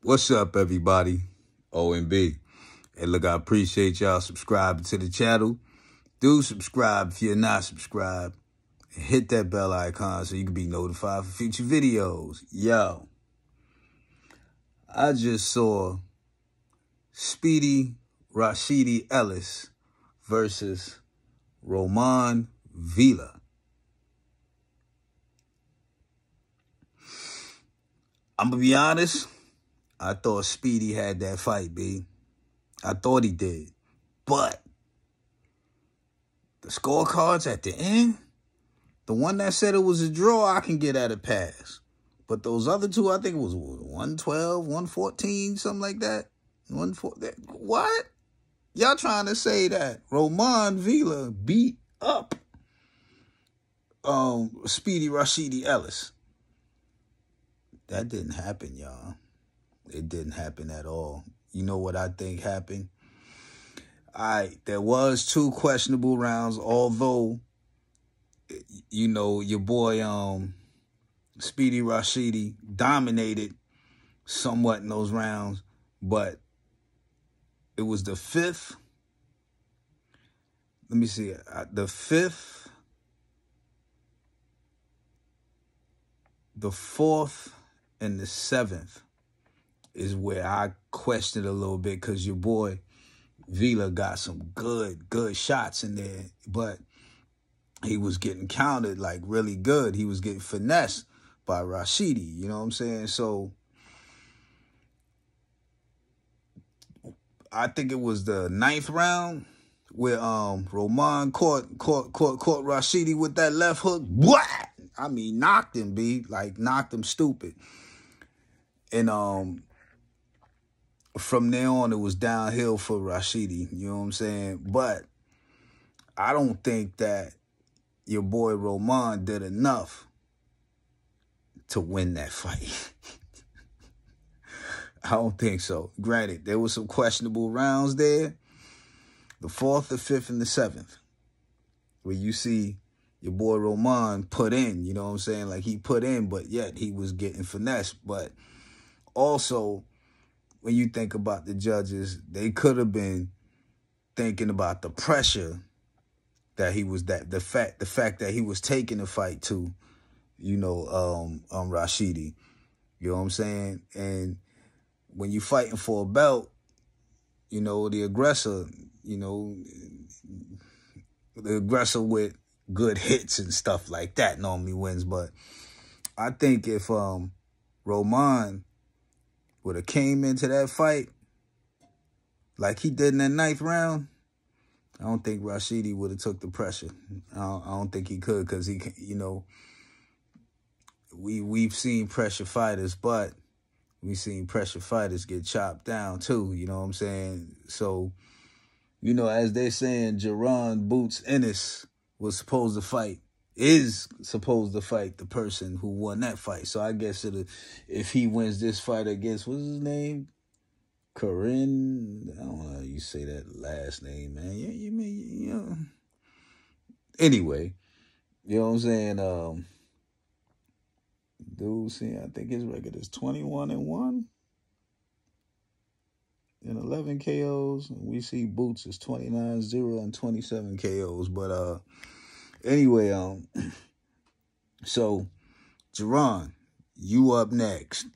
What's up, everybody? OMB. Hey, look, I appreciate y'all subscribing to the channel. Do subscribe if you're not subscribed. Hit that bell icon so you can be notified for future videos. Yo, I just saw Speedy Rashidi Ellis versus Roman Villa. I'm to be honest. I thought Speedy had that fight, B. I thought he did. But the scorecards at the end, the one that said it was a draw, I can get at a pass. But those other two, I think it was 112, 114, something like that. 114. What? Y'all trying to say that Roman Villa beat up um Speedy Rashidi Ellis. That didn't happen, y'all. It didn't happen at all. You know what I think happened? I there was two questionable rounds, although you know your boy um Speedy Rashidi dominated somewhat in those rounds, but it was the fifth. Let me see, uh, the fifth, the fourth, and the seventh is where I questioned a little bit because your boy Villa got some good, good shots in there, but he was getting counted like really good. He was getting finessed by Rashidi, you know what I'm saying? So I think it was the ninth round where um Roman caught caught caught caught Rashidi with that left hook. What? I mean, knocked him, B. Like knocked him stupid. And um from there on, it was downhill for Rashidi. You know what I'm saying? But I don't think that your boy Roman did enough to win that fight. I don't think so. Granted, there was some questionable rounds there. The fourth, the fifth, and the seventh. Where you see your boy Roman put in, you know what I'm saying? Like he put in, but yet he was getting finesse. But also, when you think about the judges, they could have been thinking about the pressure that he was that the fact the fact that he was taking the fight to, you know, um, um Rashidi. You know what I'm saying? And when you're fighting for a belt, you know, the aggressor, you know, the aggressor with good hits and stuff like that normally wins. But I think if um Roman would have came into that fight like he did in that ninth round, I don't think Rashidi would have took the pressure. I don't, I don't think he could because he, you know, we we've seen pressure fighters, but we've seen pressure fighters get chopped down too. You know what I'm saying? So, you know, as they're saying, Jaron Boots Ennis was supposed to fight is supposed to fight the person who won that fight. So I guess if he wins this fight against what's his name, Karen, I don't know how you say that last name, man. Yeah, you mean you know. Anyway, you know what I'm saying? Um, dude, see, I think his record is 21 and one. And 11 KOs. We see Boots is 29 0 and 27 KOs. But uh Anyway, um, so Jaron, you up next.